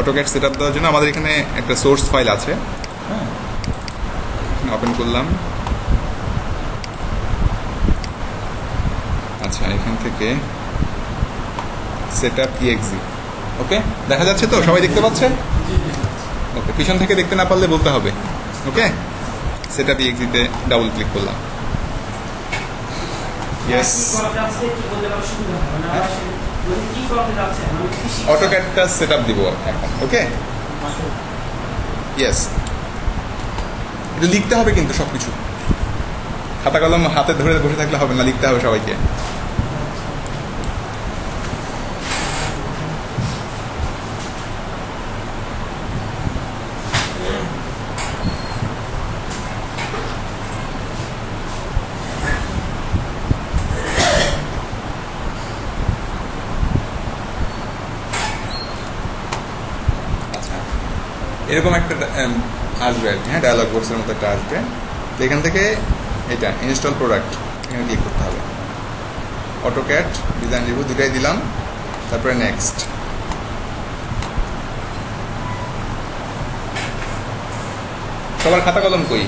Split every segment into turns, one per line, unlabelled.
AutoCAD set up দেওয়ার জন্য আমাদের এখানে একটা সোর্স ফাইল আছে। হ্যাঁ। ওপেন করলাম। আচ্ছা এখান থেকে সেট আপ ইএক্সি ওকে দেখা যাচ্ছে তো? সবাই দেখতে পাচ্ছে? ওকে পিছন থেকে দেখতে না পারলে বলতে হবে। ওকে সেট আপ ইএক্সিতে ডাবল ক্লিক করলাম। ইয়েস অটোক্যাটটা সেট আপ দিব এখন ওকে ইয়েস এটা লিখতে হবে কিন্তু সব কিছু খাতা কলম হাতে ধরে বসে থাকলে হবে না, লিখতে হবে সবাইকে আচ্ছা এরকম একটা আসবে আর কি, হ্যাঁ ডায়ালগ বক্সের মতো একটা আসবে। তো এখান থেকে এটা ইনস্টল প্রোডাক্ট এখানে ক্লিক করতে হবে। অটোক্যাট ডিজাইন রিভিউ দুটাই দিলাম। তারপরে নেক্সট সবার খাতা কলম কই?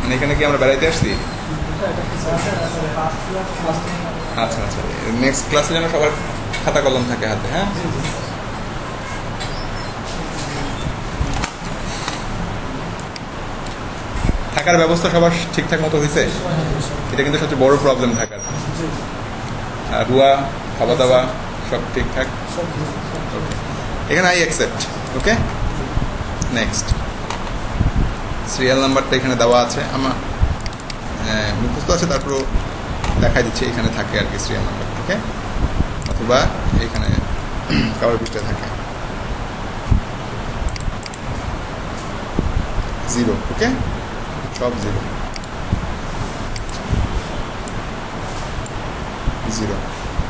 মানে এখানে কি আমরা বেড়াইতে আসছি? আচ্ছা আচ্ছা। নেক্সট ক্লাসে যেন সবার খাতা কলম থাকে হাতে হ্যাঁ? থাকার ব্যবস্থা সবার ঠিকঠাক মতো হয়েছে এটা কিন্তু সবচেয়ে বড় প্রবলেম থাকার। আর হুয়া খাওয়া দাওয়া সব ঠিকঠাক এখানে I accept okay next serial নাম্বারটা এখানে দেওয়া আছে। আমার হ্যাঁ, মুখস্থ আছে তারপরও দেখাই দিচ্ছে এখানে থাকে আর কি সিরিয়াল নাম্বার ওকে অথবা এখানে কাবার পৃষ্ঠায় থাকে। Zero, okay? সব জিরো। জিরো।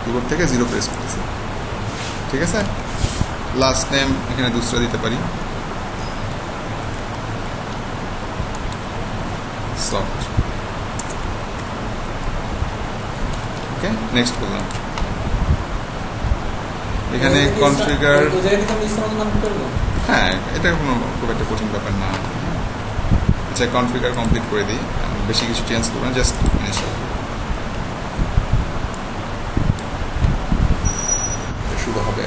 কিবোর্ড থেকে জিরো প্রেস করতেছে। ঠিক আছে? লাস্ট নেম এখানে দুসরা দিতে পারি। সফট ওকে নেক্সট করলাম এখানে কনফিগার হ্যাঁ এটা কোনো খুব একটা কঠিন ব্যাপার না। আচ্ছা কনফিগার কমপ্লিট করে দিই। বেশি কিছু চেঞ্জ করব না জাস্ট ইনস্টল শুরু হবে।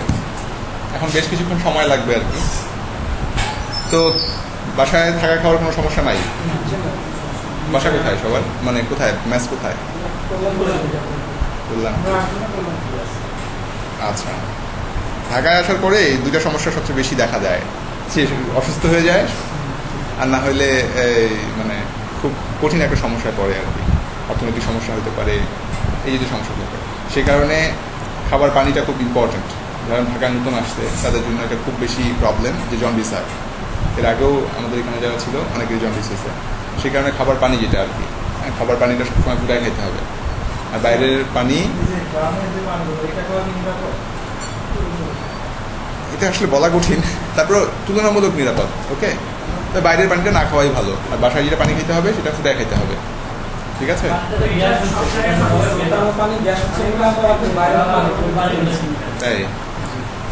এখন বেশ কিছুক্ষণ সময় লাগবে আর কি। তো বাসায় থাকা খাওয়ার কোনো সমস্যা নাই? বাসা কোথায় সবার? মানে কোথায়? ম্যাচ কোথায়? বললাম আচ্ছা। ঢাকায় আসার পরে এই দুইটা সমস্যা সবচেয়ে বেশি দেখা যায় সে অসুস্থ হয়ে যায় আর না হলে মানে খুব কঠিন একটা সমস্যায় পড়ে আর কি। অর্থনৈতিক সমস্যা হতে পারে এই যে সমস্যা হতে পারে। সেই কারণে খাবার পানিটা খুব ইম্পর্ট্যান্ট যারা ঢাকায় নতুন আসছে তাদের জন্য এটা খুব বেশি প্রবলেম যে জন্ডিস হয় এর আগেও আমাদের এখানে যারা ছিল অনেকেরই জন্ডিস হয়েছে। সেই কারণে খাবার পানি যেটা আর কি হ্যাঁ, খাবার পানিটা সবসময় ফুটায় খেতে হবে। আর বাইরের পানি এটা আসলে বলা কঠিন। তারপর তুলনামূলক নিরাপদ ওকে বাইরের পানিটা না খাওয়াই ভালো। আর বাসায় যেটা পানি খেতে হবে, সেটা ফুটায় খেতে হবে। ঠিক আছে? তাই।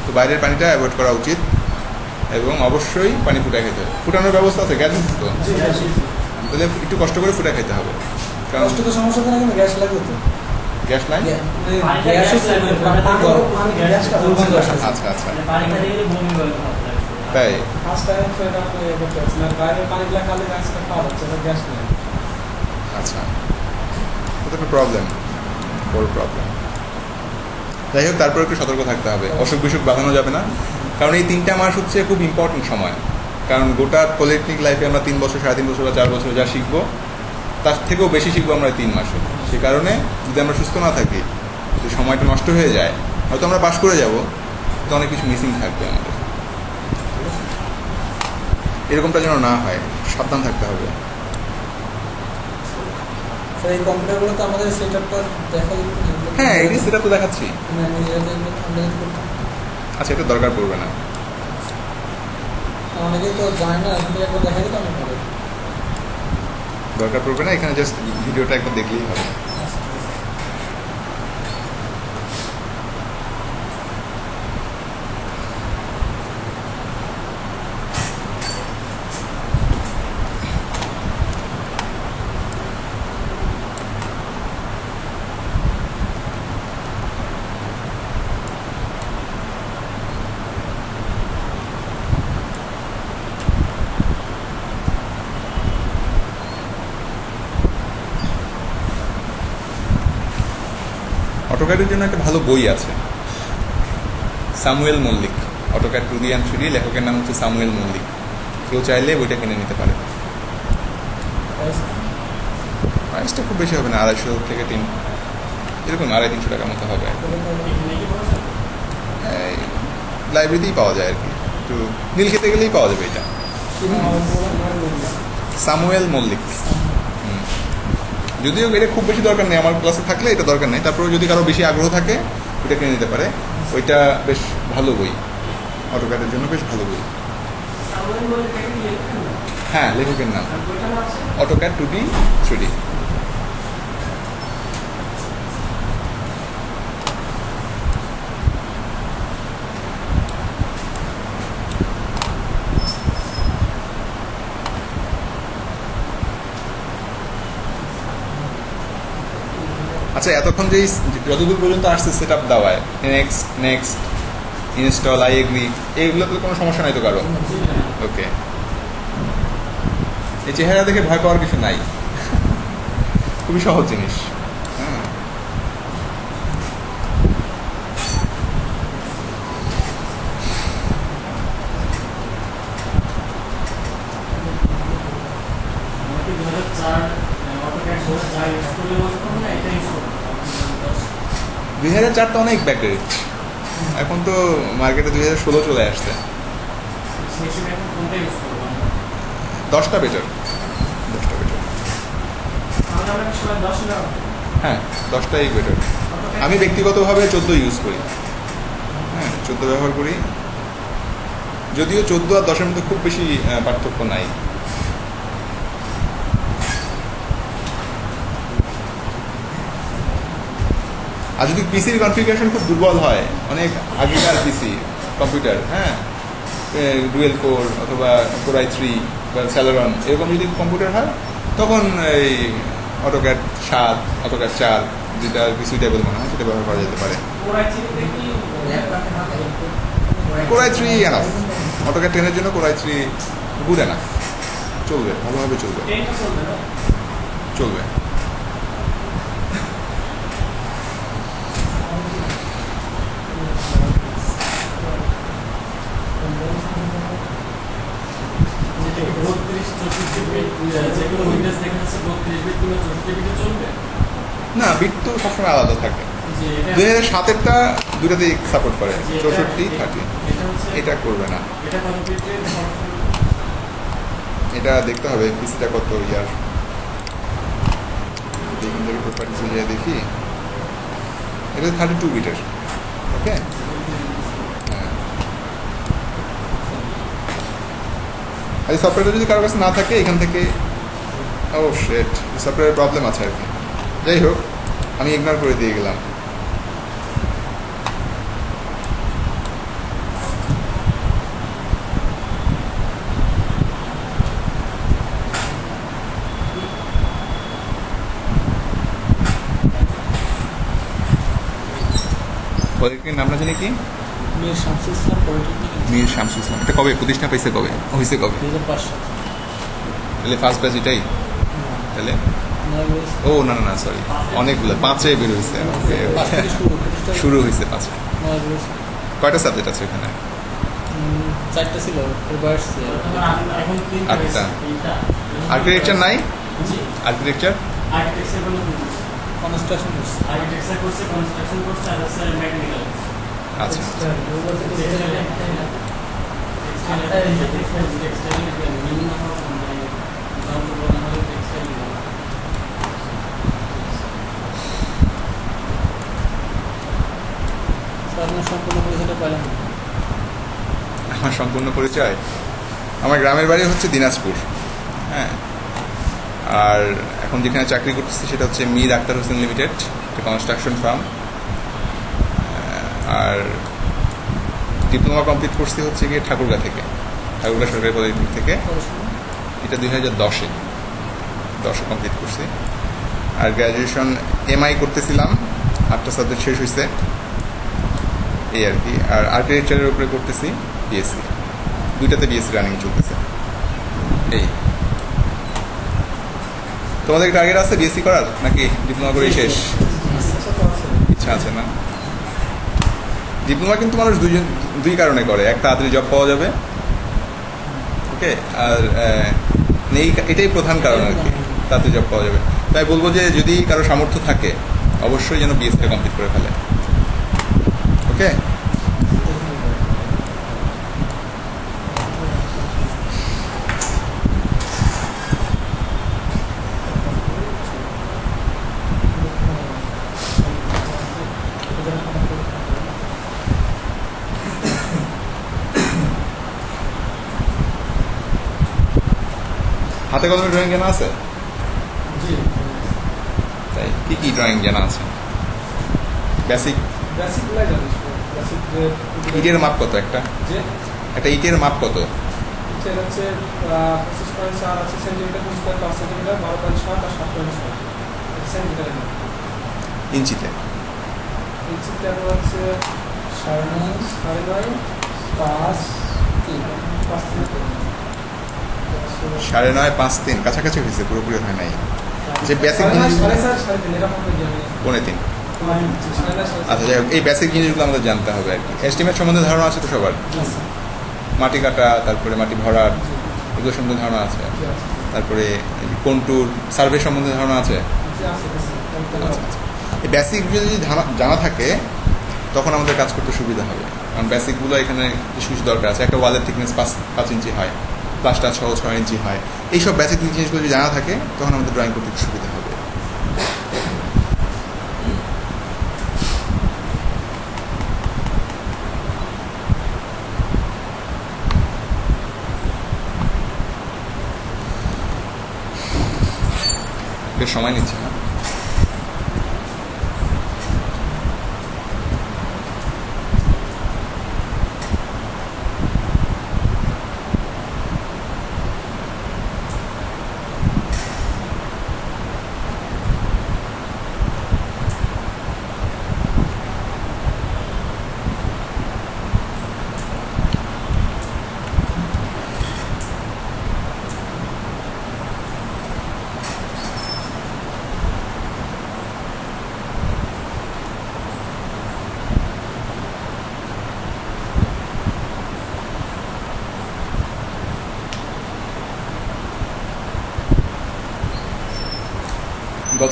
তো বাইরের পানিটা অ্যাভয়েড করা উচিত। এবং অবশ্যই পানি ফুটায় খেতে হবে। ফুটানোর ব্যবস্থা আছে, গ্যাস আছে তাহলে একটু কষ্ট করে ফুটায় খেতে হবে। কারণ
সমস্যা গ্যাস লাগবে তো।
গ্যাস নাই?
আসে
আচ্ছা আচ্ছা
বমি করে
তাই আচ্ছা। এটা একটা প্রবলেম বড় প্রবলেম যাই হোক তারপর একটু সতর্ক থাকতে হবে। অসুখ বিসুখ বাঁধানো যাবে না। কারণ এই তিনটা মাস হচ্ছে খুব ইম্পর্টেন্ট সময়। কারণ গোটা পলিটেকনিক লাইফে আমরা তিন বছর সাড়ে তিন বছর বা চার বছর যা শিখব তার থেকেও বেশি শিখব আমরা তিন মাসে সে কারণে যদি আমরা সুস্থ না থাকি যদি সময়টা নষ্ট হয়ে যায় হয়তো আমরা পাশ করে যাব তো অনেক কিছু মিসিং থাকবে আমাদের। এরকমটা যেন না হয় সাবধান থাকতে হবে।
এই কম্পিউটারগুলো তো আমাদের সেট আপটা দেখা।
হ্যাঁ এই সেটা তো দেখাচ্ছি।
মানে
আচ্ছা এটা দরকার পড়বে না।
অনেকেই তো জানে না একবার দেখা যেত অনেক ভালো
দরকার পড়বে না এখানে জাস্ট ভিডিওটা একবার দেখলেই হবে। অটোক্যাডের জন্য একটা ভালো বই আছে। Samuel Mallick. AutoCAD two and three লেখকের নাম হচ্ছে সামুয়েল মল্লিক। কেউ চাইলে বইটা কিনে নিতে পারে। প্রাইসটা খুব বেশি হবে না, আড়াইশো থেকে তিন, এরকম আড়াই তিনশো টাকার মতো হবে। লাইব্রেরিতেই পাওয়া যায় আর কি। একটু নীল খেতে গেলেই পাওয়া যাবে এটা। সামুয়েল মল্লিক। যদিও এটা খুব বেশি দরকার নেই আমার ক্লাসে থাকলে এটা দরকার নেই। তারপরে যদি কারও বেশি আগ্রহ থাকে ওইটা কিনে নিতে পারে। ওইটা বেশ ভালো বই। অটোকাটের জন্য বেশ ভালো বই। হ্যাঁ লেখকের নাম। অটোক্যাড টু ডি থ্রি আচ্ছা এতক্ষণ যে যতদূর পর্যন্ত আসছে সেট আপ দেওয়ায় next next install I agree এইগুলো তো কোনো সমস্যা নাই তো কারও? ওকে এই চেহারা দেখে ভয় পাওয়ার কিছু নাই। খুবই সহজ জিনিস হ্যাঁ দুই হাজার চারটা অনেক ব্যাকডেট এখন তো মার্কেটে দুই হাজার ষোলো চলে আসছে। দশটা বেটার দশটা বেটার হ্যাঁ দশটাই বেটার আমি ব্যক্তিগতভাবে চোদ্দ ইউজ করি। হ্যাঁ চোদ্দ ব্যবহার করি। যদিও চোদ্দ আর দশের মধ্যে খুব বেশি পার্থক্য নাই। আর যদি পিসির কনফিগারেশন খুব দুর্বল হয় অনেক আগেকার পিসি কম্পিউটার হ্যাঁ? ডুয়েল কোর অথবা কোরাই থ্রি বা স্যালোরন এরকম যদি কম্পিউটার হয় তখন এই অটোক্যাট সাত অটোক্যাট চার যেটা আর কি সুইটেবল মনে হয় সেটা ব্যবহার করা যেতে পারে। কোরাই থ্রি এনাফ অটোক্যাট টেনের জন্য কোরাই থ্রি গুড এনাফ চলবে ভালোভাবে চলবে। চলবে। না বিট তো সবসময় আলাদা থাকে। দুই হাজার সাতেরটা দুটাতেই সাপোর্ট করে, চৌষট্টি, থার্টি। এটা করবে না। এটা দেখতে হবে, পিসিটা কত ইয়ার। থেকে দেখি। এটা থার্টি টু বিটের ওকে আর সফটওয়্যারটা যদি কারোর কাছে না থাকে, এখান থেকে ও শেট সফটওয়্যারের প্রবলেম আছে আর কি যাই হোক আমি ইগনোর করে দিয়ে গেলাম। পলিটেকনিক নামটা জানি কি?
মীর শামসুল ইসলাম পলিটেকনিক
মীর শামসুল ইসলাম। এটা কবে? প্রতিষ্ঠা পাইছে কবে? হয়েছে কবে?
দুই হাজার পাঁচ সাল।
তাহলে ফার্স্ট ব্যাচ এটাই। তাহলে ও না না না সরি অনেকগুলো পাঁচে বের হয়েছে
শুরু
শুরু হয়েছে পাঁচে কয়টা সাবজেক্ট আছে এখানে
উম, চারটা ছিল
আটটা আর্কিটেকচার নাই আর্কিটেকচার
কনস্ট্রাকশন
আচ্ছা
সম্পূর্ণ
আমার সম্পূর্ণ পরিচয়? আমার গ্রামের বাড়ি হচ্ছে দিনাজপুর হ্যাঁ। আর এখন যেখানে চাকরি করতেছি সেটা হচ্ছে মীর আক্তার হোসেন লিমিটেড, একটা কনস্ট্রাকশন ফার্ম। আর ডিপ্লোমা কমপ্লিট করছি হচ্ছে গিয়ে ঠাকুরগা থেকে, ঠাকুরগা সরকারি পলিটেকনিক থেকে। এটা দুই হাজার দশে দশে কমপ্লিট করছি। আর গ্র্যাজুয়েশন এমআই করতেছিলাম, আটটা সাবজেক্ট শেষ হয়েছে এই আর কি। আর আর্কিটেকচারের উপরে করতেছি বিএসসি দুইটাতে বিএসসি রানিং চলতেছে। এই। তোমাদের টার্গেট আছে বিএসসি করার? নাকি ডিপ্লোমা করেই শেষ? ইচ্ছা আছে না। ডিপ্লোমা কিন্তু মানুষ দুইজন, দুই কারণে করে। এক তাড়াতাড়ি জব পাওয়া যাবে। ওকে আর এই এটাই প্রধান কারণ আর কি। তাড়াতাড়ি জব পাওয়া যাবে। তাই বলব যে যদি কারও সামর্থ্য থাকে, অবশ্যই যেন বিএসসিটা কমপ্লিট করে ফেলে। ওকে হাতে কলমে ড্রয়িং জানা আছে?
জি।
তাই কি কি ড্রয়িং জানা আছে? বেসিক
বেসিকগুলাই যে
ইটের মাপ কত একটা? একটা ইটের মাপ কত? ইঞ্চিতে?
ইঞ্চিতে হচ্ছে সাড়ে নয় সাড়ে নয় পাঁচ তিন। পাঁচ তিন।
সাড়ে নয় পাঁচ তিন। কাছাকাছি হয়েছে পুরোপুরি হয় নাই। যে
সাড়ে চার তিন
পৌনে। আচ্ছা যাই হোক, এই বেসিক জিনিসগুলো আমাদের জানতে হবে আর কি। এস্টিমেট সম্বন্ধে ধারণা আছে তো সবার? মাটি কাটা তারপরে মাটি ভরাট
জি,
এগুলো সম্বন্ধে ধারণা আছে। তারপরে কন্টুর সার্ভে সম্বন্ধে ধারণা আছে। আচ্ছা আচ্ছা। এই বেসিক যদি ধারণা- জানা থাকে তখন আমাদের কাজ করতে সুবিধা হবে। কারণ বেসিকগুলো এখানে কিছু কিছু দরকার আছে। একটা ওয়ালের থিকনেস পাঁচ পাঁচ ইঞ্চি হয়। প্লাস্টার সহ ছয় ইঞ্চি হয়। এইসব বেসিক জিনিসগুলো যদি জানা থাকে তখন আমাদের ড্রয়িং করতে সুবিধা হবে বেশ সময় নিচ্ছে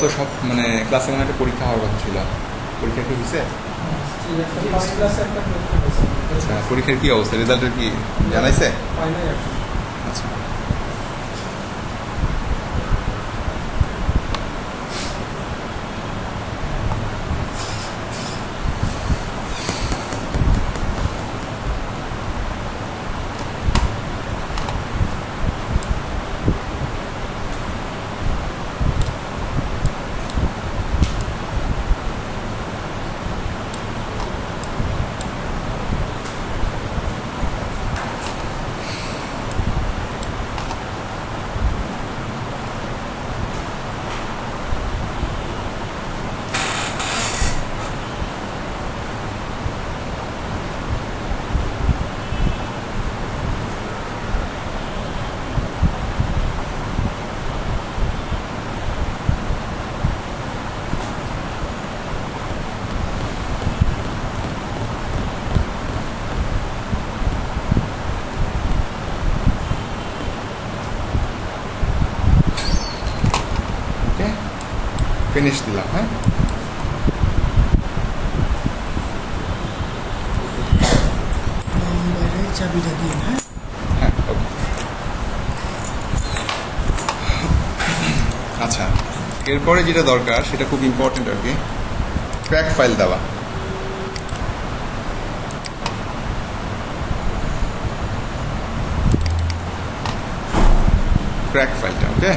গত সব মানে ক্লাসে মানে একটা পরীক্ষা হওয়ার কথা ছিল পরীক্ষা কি হয়েছে। আচ্ছা পরীক্ষার কি অবস্থা রেজাল্টের কি জানাইছে। আচ্ছা ওকে দিলাম হ্যাঁ?
চাবিটা দিন হ্যাঁ?
হ্যাঁ আচ্ছা এরপরে যেটা দরকার সেটা খুব ইম্পর্টেন্ট আর কি ট্র্যাক ফাইল দেওয়া। ক্র্যাক ফাইলটা ওকে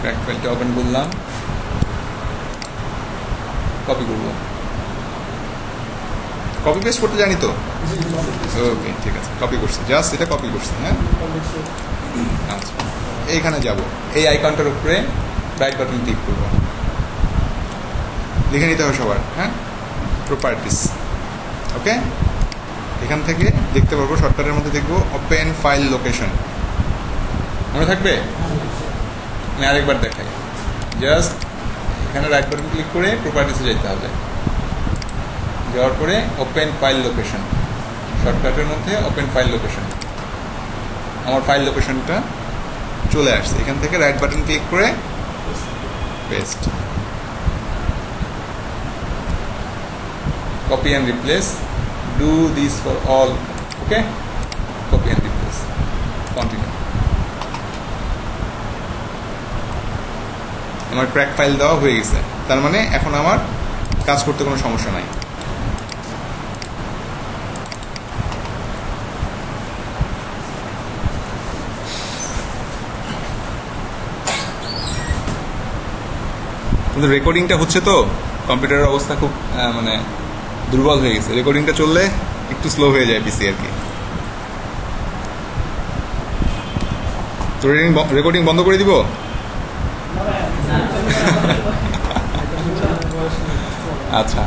ক্র্যাক ফাইলটা ওপেন করলাম। কপি করব। কপি পেস্ট করতে জানি তো। ওকে ঠিক আছে। কপি করছি। জাস্ট এটা কপি করছি হ্যাঁ? আচ্ছা। এইখানে যাব। এই আইকনটার উপরে রাইট বাটন ক্লিক করব। লিখে নিতে হবে সবার হ্যাঁ? প্রপার্টিস ওকে এখান থেকে দেখতে পারব শর্টকাটের মধ্যে দেখব ওপেন ফাইল লোকেশন মনে থাকবে? আরেকবার দেখাই। জাস্ট এখানে রাইট বাটন ক্লিক করে প্রপার্টিসে যেতে হবে। যাওয়ার পরে ওপেন ফাইল লোকেশন শর্টকাটের মধ্যে ওপেন ফাইল লোকেশন আমার ফাইল লোকেশনটা চলে আসছে। এখান থেকে রাইট বাটন ক্লিক করে paste copy and replace do this for all, okay copy and replace continue আমার ক্র্যাক ফাইল দেওয়া হয়ে গেছে। তার মানে এখন আমার কাজ করতে কোনো সমস্যা নাই। কিন্তু রেকর্ডিংটা হচ্ছে তো কম্পিউটারের অবস্থা খুব মানে দুর্বল হয়ে গেছে। রেকর্ডিংটা চললে একটু স্লো হয়ে যায় পিসি আর কি। তো রেকর্ডিং বন্ধ করে দিব? আচ্ছা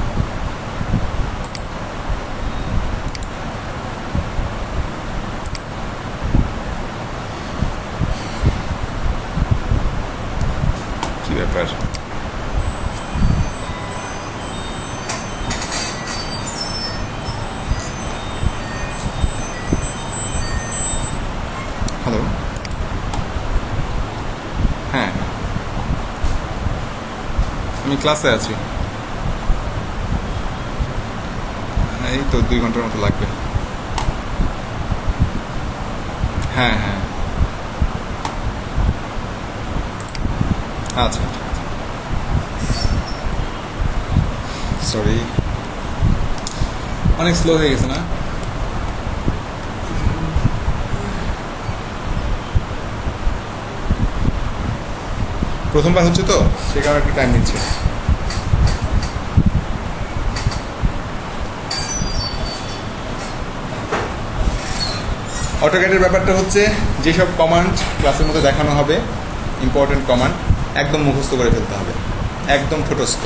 কি ব্যাপার হ্যালো হ্যাঁ আমি ক্লাসে আছি। এই তো দুই ঘণ্টার মতো লাগবে। হ্যাঁ হ্যাঁ। আচ্ছা সরি অনেক স্লো হয়ে গেছে না? প্রথমবার হচ্ছে তো? সে কারণে একটু টাইম নিচ্ছে। অটোক্যাটের ব্যাপারটা হচ্ছে, যেসব কমান্ড ক্লাসের মধ্যে দেখানো হবে ইম্পর্টেন্ট কমান্ড একদম মুখস্থ করে ফেলতে হবে। একদম ছোটস্থ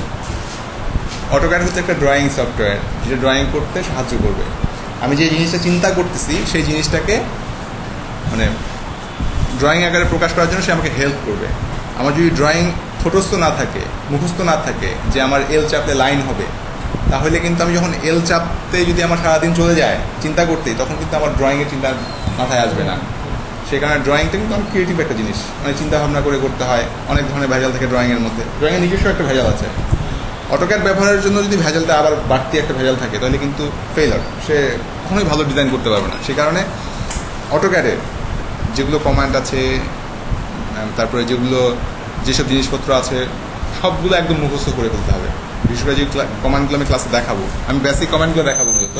অটোক্যাট হচ্ছে একটা ড্রয়িং সফটওয়্যার যেটা ড্রয়িং করতে সাহায্য করবে। আমি যে জিনিসটা চিন্তা করতেছি, সেই জিনিসটাকে মানে ড্রয়িং আকারে প্রকাশ করার জন্য সে আমাকে হেল্প করবে। আমার যদি ড্রয়িং ছোটস্থ না থাকে, মুখস্থ না থাকে, যে আমার এল চাপলে লাইন হবে, তাহলে কিন্তু আমি যখন এল চাপতে যদি আমার সারাদিন চলে যায়, চিন্তা করতে তখন কিন্তু আমার ড্রয়িংয়ের চিন্তা মাথায় আসবে না। সেই কারণে ড্রয়িংটা কিন্তু অনেক ক্রিয়েটিভ একটা জিনিস। মানে চিন্তা ভাবনা করে করতে হয়, অনেক ধরনের ভেজাল থাকে ড্রয়িংয়ের মধ্যে। ড্রয়িংয়ের নিজস্ব একটা ভেজাল আছে। অটোক্যাট ব্যবহারের জন্য যদি ভেজালটা আবার বাড়তি একটা ভেজাল থাকে, তাহলে কিন্তু ফেলার সে কখনোই ভালো ডিজাইন করতে পারবে না। সেই কারণে অটোক্যাটে যেগুলো কমান্ড আছে তারপরে যেগুলো, যেসব জিনিসপত্র আছে, সবগুলো একদম মুখস্থ করে ফেলতে হবে। বিশেষ করে যে কমান্ডগুলো আমি ক্লাসে দেখাবো, আমি বেসিক কমান্ডগুলো দেখাবো মূলত,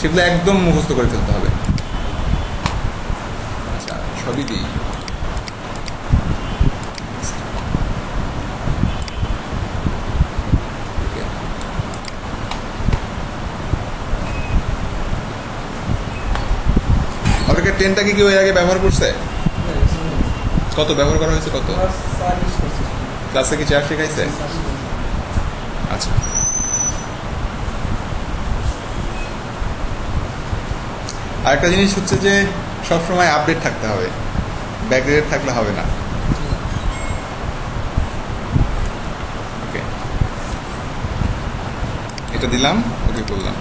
সেগুলো একদম মুখস্থ করে ফেলতে হবে। সবই দিই. অটোকে টেনটা কি কেউ এর আগে ব্যবহার করছে? কত ব্যবহার করা হয়েছে কত? ক্লাসে কি চেয়ার শেখাইছে? আচ্ছা। আরেকটা জিনিস হচ্ছে যে সবসময় আপডেট থাকতে হবে। ব্যাকডেটেড থাকলে হবে না। ওকে এটা দিলাম, ওকে করলাম।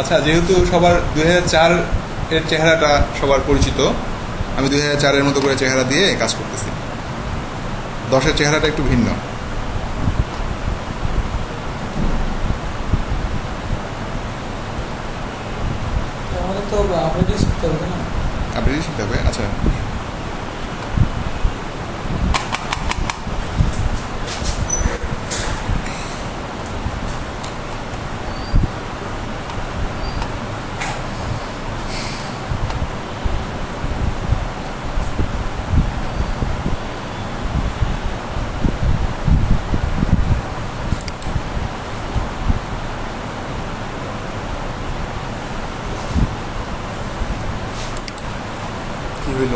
আচ্ছা যেহেতু সবার দুই এর চেহারাটা সবার পরিচিত, আমি দুই হাজার চারের মতো করে চেহারা দিয়ে কাজ করতেছি। দশের চেহারাটা একটু ভিন্ন
আমাদের তো আপডেটই শিখতে হবে না
আপনি শিখতে হবে আচ্ছা কি হইল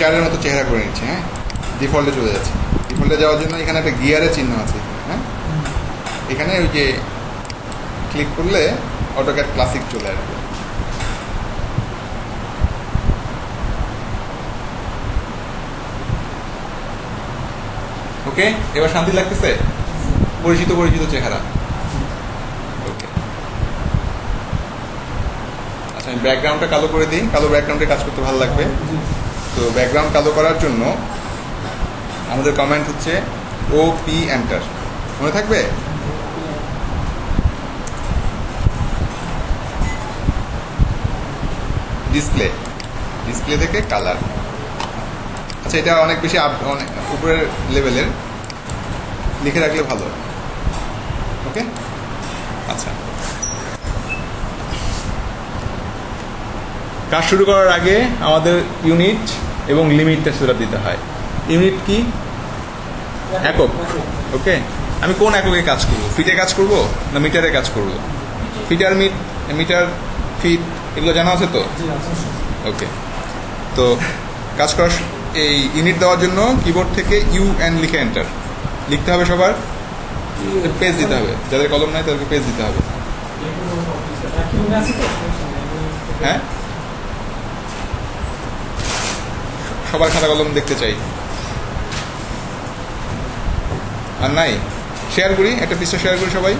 চারের মতো চেহারা করে নিচ্ছি হ্যাঁ? ডিফল্টে চলে যাচ্ছে। ডিফল্টে যাওয়ার জন্য এখানে একটা গিয়ারের চিহ্ন আছে হ্যাঁ? এখানে ওই যে ক্লিক করলে অটোক্যাট ক্লাসিক চলে আসবে। ওকে এবার শান্তি লাগতেছে? পরিচিত পরিচিত চেহারা ওকে আচ্ছা আমি ব্যাকগ্রাউন্ডটা কালো করে দিই। কালো ব্যাকগ্রাউন্ডে কাজ করতে ভালো লাগবে। তো ব্যাকগ্রাউন্ড কালো করার জন্য আমাদের কমেন্ট হচ্ছে ও পি এন্টার মনে থাকবে? ডিসপ্লে ডিসপ্লে থেকে কালার আচ্ছা এটা অনেক বেশি আপ- অনেক উপরের লেভেলের লিখে রাখলে ভালো। ওকে আচ্ছা। কাজ শুরু করার আগে আমাদের ইউনিট এবং লিমিটটা সেটা দিতে হয়। ইউনিট কি? একক। ওকে আমি কোন এককে কাজ করব? ফিটে কাজ করব না মিটারে কাজ করব? ফিটার মিট মিটার ফিট এগুলো জানা আছে তো? ওকে তো কাজ করার এই ইউনিট দেওয়ার জন্য কিবোর্ড থেকে ইউ এন লিখে এন্টার লিখতে হবে সবার? পেজ দিতে হবে। যাদের কলম নাই তাদেরকে পেজ দিতে হবে। হ্যাঁ? সবার খাতা কলম দেখতে চাই। আর নাই? শেয়ার করি? একটা পৃষ্ঠা শেয়ার করি সবাই?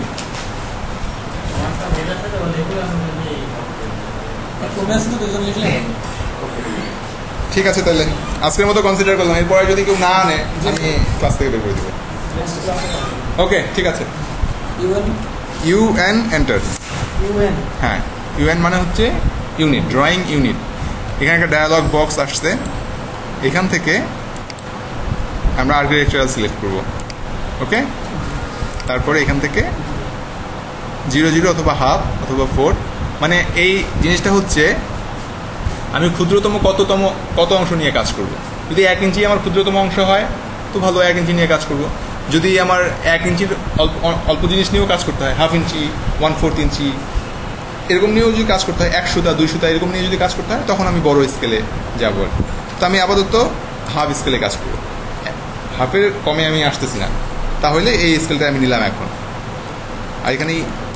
ঠিক আছে তাহলে। আজকের মতো কনসিডার করলাম। এরপরে যদি কেউ না আনে, আমি ক্লাস থেকে বের করে দেবো। ওকে ঠিক আছে।
ইউএন
ইউ এন এন্টার হ্যাঁ ইউএন মানে হচ্ছে ইউনিট ড্রয়িং ইউনিট এখানে একটা ডায়ালগ বক্স আসছে। এখান থেকে আমরা আর্কিটেকচারাল সিলেক্ট করব ওকে তারপরে এখান থেকে জিরো জিরো অথবা হাফ অথবা ফোর মানে এই জিনিসটা হচ্ছে আমি ক্ষুদ্রতম কততম, কত অংশ নিয়ে কাজ করব? যদি এক ইঞ্চি আমার ক্ষুদ্রতম অংশ হয়, তো ভালো এক ইঞ্চি নিয়ে কাজ করব। যদি আমার এক ইঞ্চির অল্প অল্প জিনিস নিয়েও কাজ করতে হয় half inch one fourth inch, এরকম নিয়েও যদি কাজ করতে হয় একশোটা দুইশোটা এরকম নিয়ে যদি কাজ করতে হয়, তখন আমি বড় স্কেলে যাব আর কি। তো আমি আপাতত হাফ স্কেলে কাজ করব। হাফের কমে আমি আসতেছি না। তাহলে এই স্কেলটা আমি নিলাম এখন। আর এখানে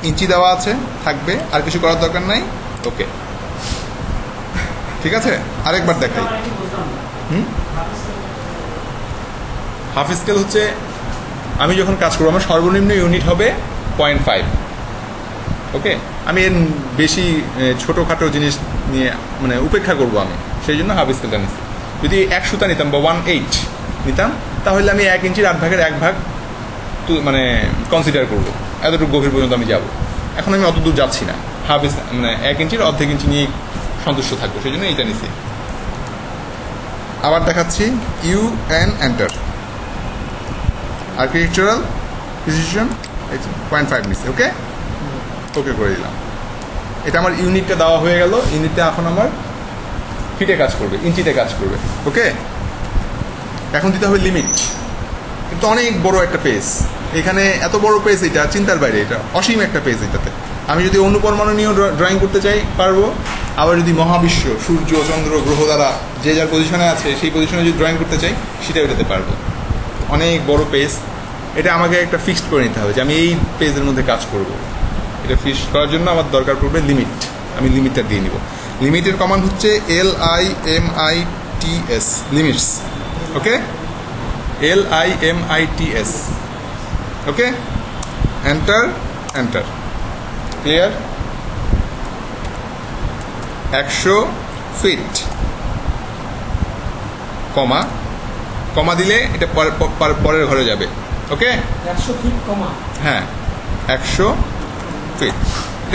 ইঞ্চি দেওয়া আছে, থাকবে। আর কিছু করার দরকার নাই? ওকে ঠিক আছে? আরেকবার দেখাই। হুম? হাফ স্কেল হচ্ছে, আমি যখন কাজ করব, আমার সর্বনিম্ন ইউনিট হবে পয়েন্ট ফাইভ ওকে আমি এর বেশি ছোটোখাটো জিনিস নিয়ে মানে উপেক্ষা করব আমি। সেই জন্য হাফ স্কেলটা নিচ্ছি যদি এক সুতা নিতাম বা ওয়ান এইট নিতাম তাহলে আমি এক ইঞ্চির আট ভাগের এক ভাগ তো মানে কনসিডার করব। এতটুকু গভীর পর্যন্ত আমি যাব। এখন আমি অত দূর যাচ্ছি না। হাফ মানে এক ইঞ্চির অর্ধেক ইঞ্চি নিয়ে সন্তুষ্ট থাকব সেই জন্য এইটা নিছি। আবার দেখাচ্ছি U N enter architectural precision point five নিচ্ছে ওকে ওকে করে দিলাম। এটা আমার ইউনিটটা দেওয়া হয়ে গেল। ইউনিটটা এখন আমার ফিটে কাজ করবে, ইঞ্চিতে কাজ করবে। ওকে এখন দিতে হবে লিমিট কিন্তু অনেক বড় একটা পেজ এখানে এত বড় পেজ এটা, চিন্তার বাইরে এটা। অসীম একটা পেজ এটাতে। আমি যদি অনুপরমাণু নিয়েও ড্রয়িং করতে চাই, পারব। আবার যদি মহাবিশ্ব, সূর্য, চন্দ্র, গ্রহ দ্বারা যে যার পজিশনে আছে, সেই পজিশনে যদি ড্রয়িং করতে চাই সেটাও এটাতে পারব। অনেক বড় পেজ এটা আমাকে একটা ফিক্সড করে নিতে হবে যে আমি এই পেজের মধ্যে কাজ করব। এটা ফিক্সড করার জন্য আমার দরকার পড়বে লিমিট আমি লিমিটটা দিয়ে নিব। লিমিটের কমান্ড হচ্ছে L I M I T S limits okay L I M I T S okay enter enter clear একশো ফিট কমা কমা দিলে এটা পর- পর- পরের ঘরে যাবে ওকে
একশো ফিট কমা
হ্যাঁ একশো ফিট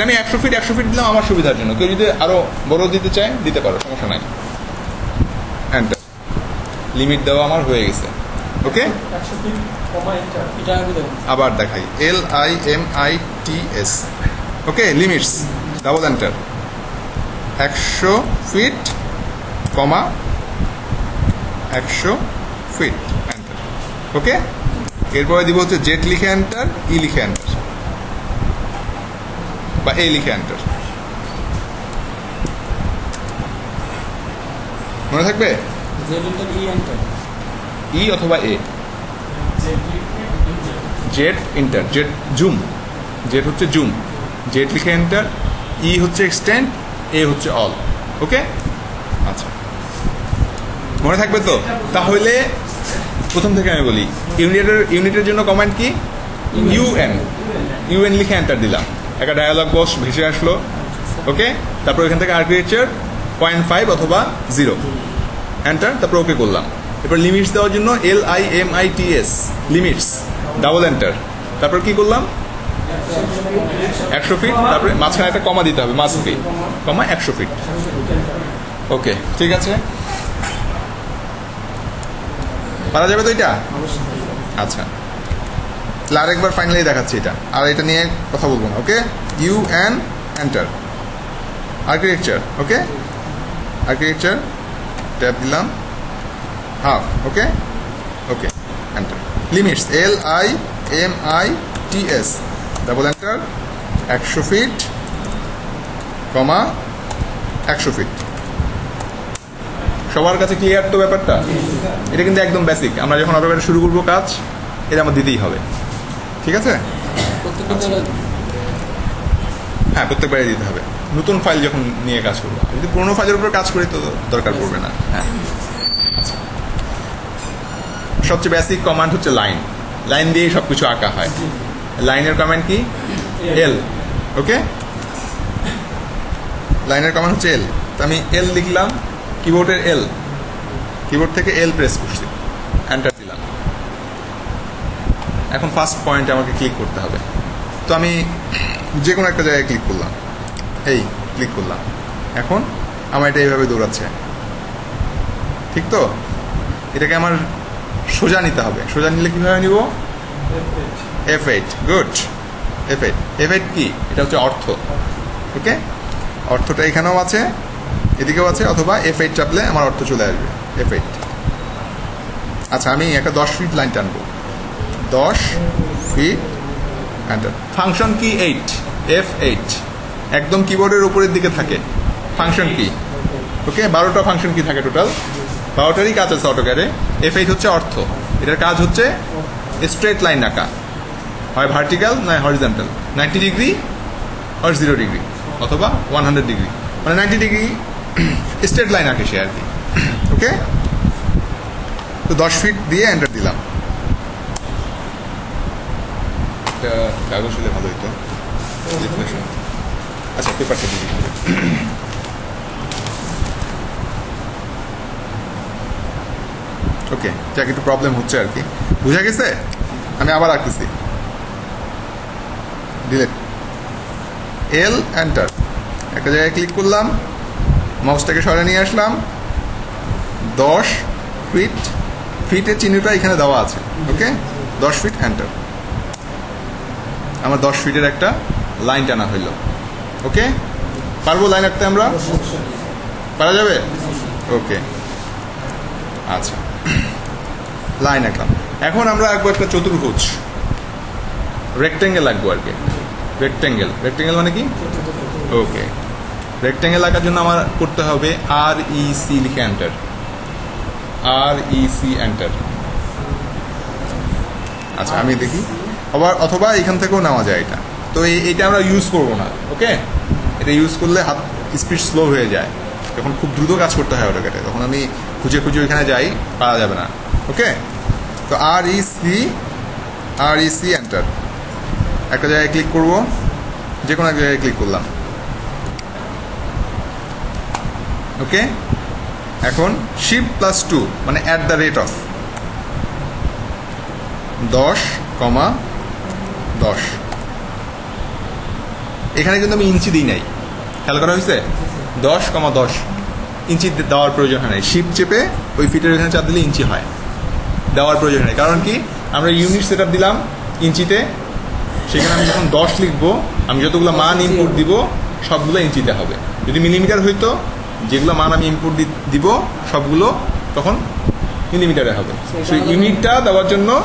আমি একশো ফিট একশো ফিট দিলাম আমার সুবিধার জন্য। কেউ যদি আরও বড় দিতে চায় দিতে পারো সমস্যা নাই। এন্টার লিমিট দেওয়া আমার হয়ে গেছে। ওকে আবার দেখাই। L I M I T S okay limits double enter একশো ফিট কমা একশো ফিট এন্টার ওকে এরপরে দিব হচ্ছে জেট লিখে এন্টার ই লিখে এন্টার বা এ লিখে এন্টার মনে থাকবে? ই অথবা A Z enter Z zoom Z হচ্ছে জুম জেড লিখে এন্টার ই হচ্ছে এক্সটেন্ড এ হচ্ছে অল ওকে আচ্ছা। মনে থাকবে তো? তাহলে প্রথম থেকে আমি বলি ইউনিটের ইউনিটের জন্য কমান্ড কি? ইউএন ইউএন লিখে এন্টার দিলাম। একটা ডায়ালগ বক্স ভেসে আসলো ওকে তারপর এখান থেকে আর্কিটেকচার পয়েন্ট ফাইভ অথবা জিরো এন্টার তারপর ওকে করলাম। এরপর লিমিটস দেওয়ার জন্য L I M I T S limits double enter তারপর কি করলাম? একশো ফিট তারপরে মাঝখানে একটা কমা দিতে হবে মাস ফিট কমা একশো ফিট ওকে ঠিক আছে? পারা যাবে তো এটা? আচ্ছা। তাহলে আরেকবার ফাইনালি দেখাচ্ছি এটা। আর এটা নিয়ে কথা বলব না okay U N enter architecture okay architecture tap দিলাম। Half okay okay enter limits L I M I T S double enter একশো ফিট কমা একশো ফিট সবার কাছে ক্লিয়ার তো ব্যাপারটা? এটা কিন্তু একদম বেসিক আমরা যখন অটোমেটা শুরু করব কাজ, এটা আমার দিতেই হবে। ঠিক আছে? হ্যাঁ প্রত্যেকবারে দিতে হবে। নতুন ফাইল যখন নিয়ে কাজ করব। যদি পুরোনো ফাইলের উপর কাজ করি তো দরকার পড়বে না। হ্যাঁ। আচ্ছা। সবচেয়ে বেসিক কমান্ড হচ্ছে লাইন লাইন দিয়েই সব কিছু আঁকা হয়। লাইনের কমান্ড কি? এল ওকে লাইনের কমান্ড হচ্ছে এল তো আমি এল লিখলাম। কিবোর্ডের এল কিবোর্ড থেকে এল প্রেস করছি এন্টার দিলাম এখন ফার্স্ট পয়েন্টে আমাকে ক্লিক করতে হবে। তো আমি যে কোনো একটা জায়গায় ক্লিক করলাম। এই ক্লিক করলাম। এখন আমার এটা এইভাবে দৌড়াচ্ছে। ঠিক তো? এটাকে আমার সোজা নিতে হবে। সোজা নিলে কীভাবে নিব? F eight good F eight F eight কি? এটা হচ্ছে অর্থ। ওকে অর্থটা এখানেও আছে, এদিকেও আছে, অথবা এফ এইট চাপলে আমার অর্থ চলে আসবে। এফ এইট আচ্ছা আমি একটা দশ ফিট লাইন টানবো। দশ enter function key eight F eight একদম কিবোর্ডের উপরের দিকে থাকে ফাংশন কি ওকে বারোটা ফাংশন কি থাকে টোটাল বারোটারই কাজ আছে অটোক্যারে এফ এইট হচ্ছে অর্থ। এটার কাজ হচ্ছে স্ট্রেট লাইন আঁকা। হয় ভার্টিক্যাল নয় হরিজেন্টাল নাইনটি ডিগ্রি আর জিরো ডিগ্রি অথবা ওয়ান হান্ড্রেড ডিগ্রি মানে নাইনটি ডিগ্রি স্ট্রেট লাইন আঁকে সে আর কি ওকে তো দশ ফিট দিয়ে এন্টার দিলাম। একটা কাগজ হলে ভালো Definition. আচ্ছা পেপারটা দিয়ে। ওকে যাক, একটু প্রবলেম হচ্ছে আর কি। বুঝা গেছে? আমি আবার আঁকতেছি। ডিলেট এল এন্টার একটা জায়গায় ক্লিক করলাম। মাউসটাকে সরে নিয়ে আসলাম। দশ ফিট ফিটের চিহ্নটা এখানে দেওয়া আছে। ওকে দশ ফিট এন্টার আমার দশ ফিটের একটা লাইন টানা হইল। ওকে? পারব লাইন আঁকতে আমরা? পারা যাবে? ওকে। আচ্ছা। লাইন আঁকলাম। এখন আমরা আঁকবো একটা চতুর্ভুজ। রেক্টেঙ্গেল আঁকবো আর কি। রেক্টেঙ্গেল। রেক্টেঙ্গেল মানে কি? ওকে। রেক্টেঙ্গেল আঁকার জন্য আমার করতে হবে আর ই সি লিখে enter. R E C enter. আচ্ছা আমি দেখি। আবার অথবা এখান থেকেও নেওয়া যায় এটা। তো এইটা আমরা ইউজ করব না ওকে এটা ইউজ করলে হাত স্পিড স্লো হয়ে যায়। তখন খুব দ্রুত কাজ করতে হয় অটোকেটে তখন আমি খুঁজে খুঁজে ওইখানে যাই পারা যাবে না ওকে তো R E C R E C enter একটা জায়গায় ক্লিক করব যে কোনো এক জায়গায় ক্লিক করলাম। ওকে এখন শিপ প্লাস টু মানে অ্যাট দ্য রেট অফ দশ কমা দশ। এখানে কিন্তু আমি ইঞ্চি দিই নাই। খেয়াল করা হয়েছে? দশ কমা দশ। ইঞ্চি দেওয়ার প্রয়োজন হয় নাই। শিপ চেপে ওই ফিটের এখানে চাপ দিলে ইঞ্চি হয়। দেওয়ার প্রয়োজন নেই। কারণ কি? আমরা ইউনিট সেট দিলাম ইঞ্চিতে। সেখানে আমি যখন দশ লিখব আমি যতগুলো মান ইনপুট দিব সবগুলো ইঞ্চিতে হবে। যদি মিলিমিটার হইতো যেগুলো মান আমি ইনপুট দিব সবগুলো তখন মিলিমিটারে হবে। সেই ইউনিটটা দেওয়ার জন্য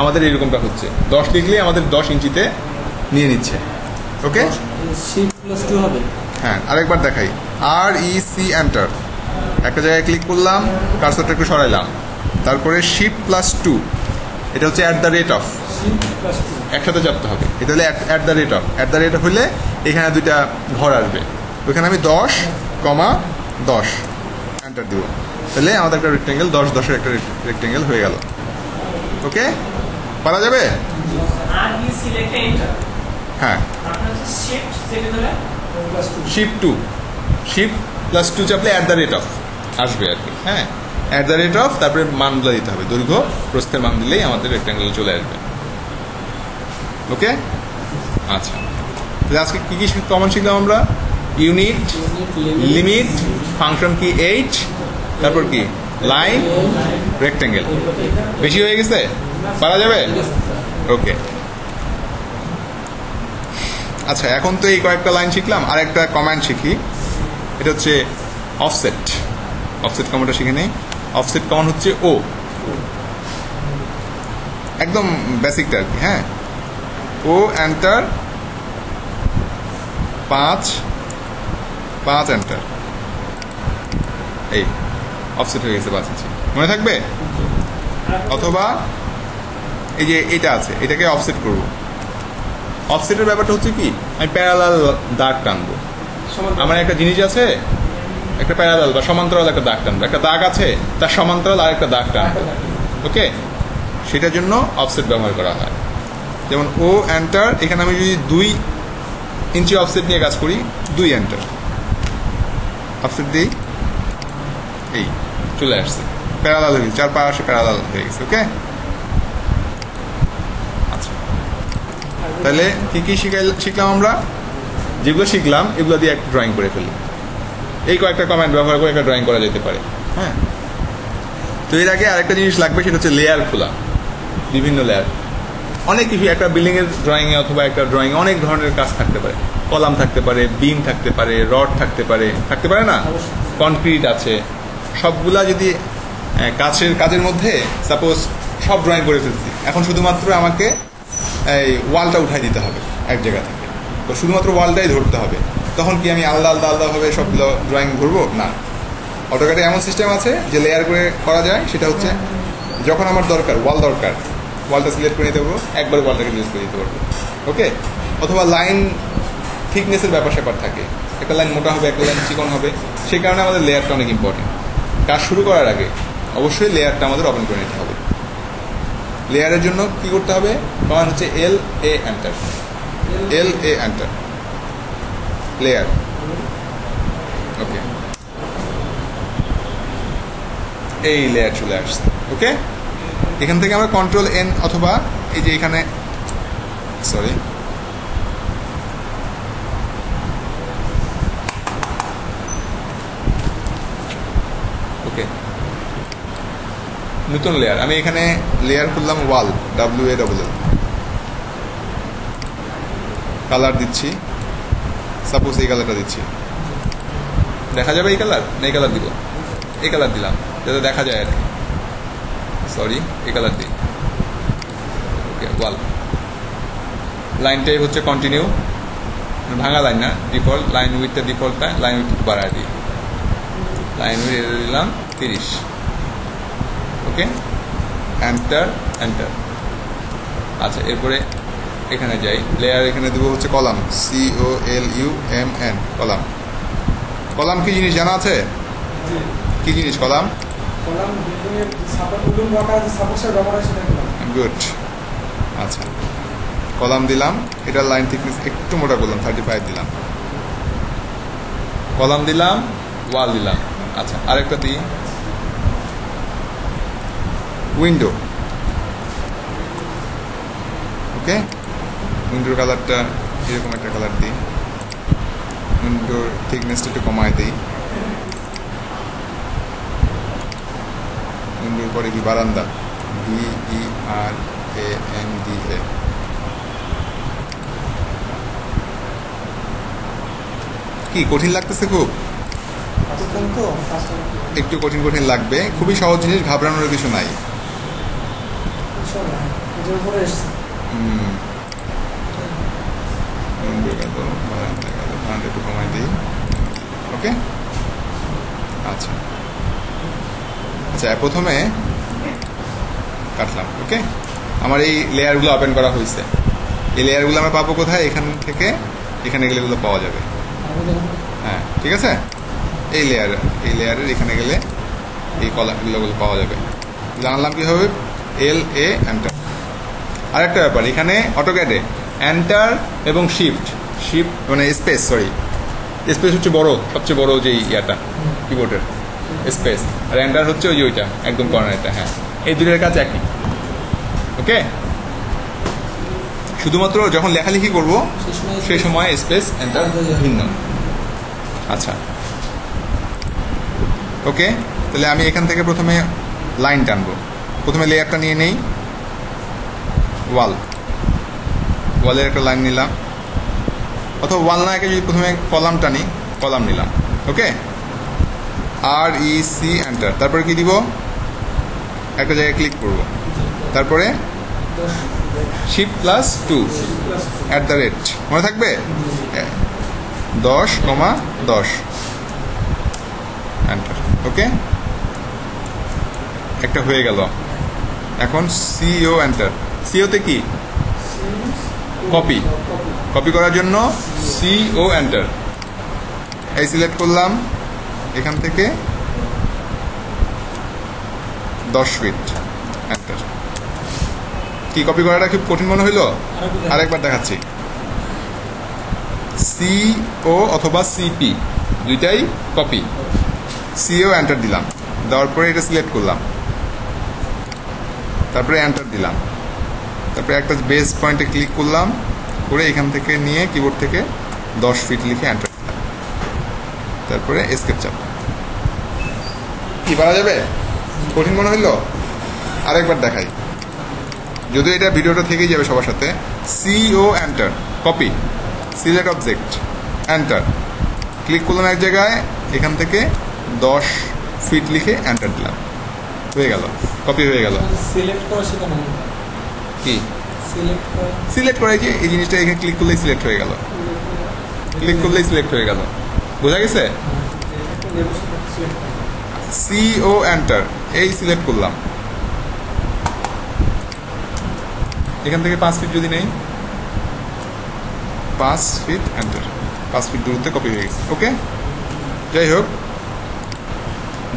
আমাদের এরকমটা হচ্ছে। দশ লিখলে আমাদের দশ ইঞ্চিতে নিয়ে নিচ্ছে। ওকে
শিফট হবে।
হ্যাঁ আরেকবার দেখাই। আর ই সি এন্টার একটা জায়গায় ক্লিক করলাম কার্সরটা একটু সরাইলাম। তারপরে শিপ প্লাস টু এটা হচ্ছে অ্যাট দ্য রেট অফ একসাথে চাপতে হবে। এটা হলে at the rate of at the rate of হলে এখানে দুইটা ঘর আসবে। ওইখানে আমি দশ কমা দশ। এন্টার দিব। তাহলে আমাদের একটা রেক্টেঙ্গেল দশ দশের একটা রেক্টেঙ্গেল হয়ে গেল। ওকে পারা যাবে? হ্যাঁ।
Shift
two
shift two shift plus two চাপলে at the rate of আসবে আর কি। হ্যাঁ। অ্যাট দ্য রেট অফ তারপরে মানগুলো দিতে হবে। দৈর্ঘ্য প্রস্থের মান দিলেই আমাদের রেক্টেঙ্গেল চলে আসবে। ওকে আচ্ছা। তাহলে আজকে কী কী কমন শিখলাম আমরা? Unit limit function key H তারপর কি? লাইন রেক্টেঙ্গেল বেশি হয়ে গেছে? পারা যাবে? ওকে। আচ্ছা এখন তো এই কয়েকটা লাইন শিখলাম আর একটা কমান্ড শিখি। এটা হচ্ছে অফসেট অফসেট কমান্ডটা শিখে নেই। অফসেট কমান্ড হচ্ছে ও একদম বেসিকটা আর কি হ্যাঁ? ও এন্টার পাঁচ। পাঁচ এন্টার এই অফসেট হয়ে গেছে, পাঁচ ইঞ্চি মনে থাকবে? অথবা এই যে এটা আছে এটাকে অফসেট করব। অফসেটের ব্যাপারটা হচ্ছে কি আমি প্যারালাল দাগ টানবো। আমার একটা জিনিস আছে একটা প্যারালাল বা সমান্তরাল একটা দাগ টানবো। একটা দাগ আছে তার সমান্তরাল আর একটা দাগ টানবো। ওকে সেটার জন্য অফসেট ব্যবহার করা হয়। যেমন ও এন্টার এখানে আমি যদি দুই ইঞ্চি অফসেট নিয়ে কাজ করি দুই এন্টার অফসেট দিই এই চলে আসছে। প্যারালাল হয়ে গেছে চার পাশে প্যারালাল হয়ে গেছে ওকে তাহলে কি কি শিখাই শিখলাম আমরা? যেগুলো শিখলাম, এগুলো দিয়ে একটা ড্রয়িং করে ফেলি। এই কয়েকটা কমেন্ট ব্যবহার করে একটা ড্রয়িং করা যেতে পারে। হ্যাঁ? তো এর আগে আরেকটা জিনিস লাগবে, সেটা হচ্ছে লেয়ার খোলা। বিভিন্ন লেয়ার অনেক কিছু, একটা বিল্ডিং এর ড্রয়িং এ অথবা একটা ড্রয়িং অনেক ধরনের কাজ থাকতে পারে। কলাম থাকতে পারে বিম থাকতে পারে রড থাকতে পারে। থাকতে পারে না? কনক্রিট আছে। সবগুলা যদি কাছের, কাজের মধ্যে সাপোজ সব ড্রয়িং করে ফেলছি। এখন শুধুমাত্র আমাকে এই ওয়ালটা উঠাই দিতে হবে এক জায়গা থেকে। তো শুধুমাত্র ওয়ালটাই ধরতে হবে। তখন কি আমি আলাদা আলাদা আলাদাভাবে সবগুলো ড্রয়িং ধরবো না। অটোকাটে এমন সিস্টেম আছে যে লেয়ার করে করা যায়, সেটা হচ্ছে যখন আমার দরকার ওয়াল দরকার ওয়ালটা সিলেক্ট করে নিতে পারব, একবার ওয়ালটাকে ডিলিট করে দিতে পারব। ওকে অথবা লাইন থিকনেসের ব্যাপার স্যাপার থাকে। একটা লাইন মোটা হবে, একটা লাইন চিকন হবে, সেই কারণে আমাদের লেয়ারটা অনেক ইম্পর্টেন্ট কাজ শুরু করার আগে অবশ্যই লেয়ারটা আমাদের ওপেন করে নিতে হবে। লেয়ারের জন্য কি করতে হবে? কমান হচ্ছে এল A enter L A অ্যান্টার layer ওকে এই লেয়ার চলে আসছে। ওকে এখান থেকে আমরা কন্ট্রোল এন অথবা এই যে এখানে সরি ওকে নতুন লেয়ার আমি এখানে লেয়ার করলাম wall W A double colour দিচ্ছি। সাপোজ এই কালারটা দিচ্ছি। দেখা যাবে এই কালার না, এই কালার দিব। এই কালার দিলাম, যাতে দেখা যায় আর কি। সরি এই কালার দিই। ওকে ওয়াল লাইন টাইপ হচ্ছে কন্টিনিউ ভাঙা লাইন না ডিফল্ট লাইন উইথটা ডিফল্টটা লাইন উইথ বাড়ায় দিই। লাইন উইথ দিলাম তিরিশ। এন্টার এন্টার আচ্ছা এরপরে এখানে যাই। লেয়ার এখানে দেবো হচ্ছে column. C O L U M N column. Column কি জিনিস জানা আছে? কি জিনিস কলাম? গুড আচ্ছা। কলাম দিলাম। এটার লাইন থিকনেস একটু মোটা করলাম থার্টি ফাইভ দিলাম। কলাম দিলাম ওয়াল দিলাম। আচ্ছা আরেকটা দিই। উইন্ডো ওকে উইন্ডোর কালারটা এরকম একটা কালার দিই। উইন্ডোর থিকনেসটা একটু কমায় দিই। উইন্ডোর পরে কি বারান্দা। B E R A N D A কি কঠিন লাগতেছে খুব? একটু কঠিন কঠিন লাগবে। খুবই সহজ জিনিস ঘাবড়ানোর কিছু নাই
ইনশাআল্লাহ এটার উপরে এসছে
হুম। উইন্ডো গেল বারান্দা গেল বারান্দা একটু কমাই দিই ওকে আচ্ছা আচ্ছা প্রথমে কাটলাম ওকে আমার এই লেয়ারগুলো ওপেন করা হয়েছে। এই লেয়ারগুলো আমরা পাবো কোথায়? এখান থেকে এখানে গেলে এগুলো পাওয়া যাবে। হ্যাঁ ঠিক আছে? এই লেয়ার, এই লেয়ারের এখানে গেলে এই কলামগুলো পাওয়া যাবে। জানালাম কি হবে এল এ এন্টার আরেকটা ব্যাপার, এখানে অটোক্যাডে এন্টার এবং শিফট শিফট মানে স্পেস সরি স্পেস হচ্ছে বড়, সবচেয়ে বড় যে ইয়াটা কিবোর্ডের স্পেস আর এন্টার হচ্ছে ওই যে ওইটা, একদম কর্নারটা হ্যাঁ। এই দুটোর কাজ একই। ওকে শুধুমাত্র যখন লেখালেখি করব,
সেই সময়
স্পেস এন্টার ভিন্ন। আচ্ছা। ওকে তাহলে আমি এখান থেকে প্রথমে লাইন টানবো। প্রথমে লেয়ারটা নিয়ে নেই। ওয়াল ওয়ালের একটা লাইন নিলাম। অথবা ওয়াল না যদি প্রথমে কলাম টানি কলাম নিলাম। ওকে আর ই সি এন্টার তারপরে কি দিব? একটা জায়গায় ক্লিক করব। তারপরে shift plus two at the rate মনে থাকবে? দশ, কমা দশ। এন্টার ওকে একটা হয়ে গেল। এখন সিও এন্টার সিওতে কি? কপি কপি করার জন্য সিও এন্টার এই সিলেক্ট করলাম। এখান থেকে দশ ফিট এন্টার কি কপি করাটা খুব কঠিন মনে হইল? আরেকবার দেখাচ্ছি। সিও অথবা সিপি দুইটাই কপি সিও এন্টার দিলাম। দেওয়ার পরে এটা সিলেক্ট করলাম। তারপরে এন্টার দিলাম। তারপরে একটা বেস পয়েন্টে ক্লিক করলাম, করে এখান থেকে নিয়ে কিবোর্ড থেকে দশ ফিট লিখে এন্টার দিলাম। তারপরে এসকেপ চাপ। কি পারা যাবে? কঠিন মনে হইল? আরেকবার দেখাই। যদিও এটা ভিডিওটা থেকেই যাবে সবার সাথে। CO enter copy select object enter click করলাম এক জায়গায়, এখান থেকে দশ ফিট লিখে এন্টার দিলাম। হয়ে গেল কপি হয়ে গেল।
সিলেক্ট করা শেখানো।
কি?
সিলেক্ট করা।
সিলেক্ট করে যে এই জিনিসটা এখানে ক্লিক করলেই সিলেক্ট হয়ে গেল। ক্লিক করলেই সিলেক্ট হয়ে গেল। বোঝা গেছে?
করা
সিও এন্টার এই সিলেক্ট করলাম। এখান থেকে পাঁচ ফিট যদি নেই পাঁচ ফিট এন্টার পাঁচ ফিট দূরত্বে কপি হয়ে গেছে। ওকে যাই হোক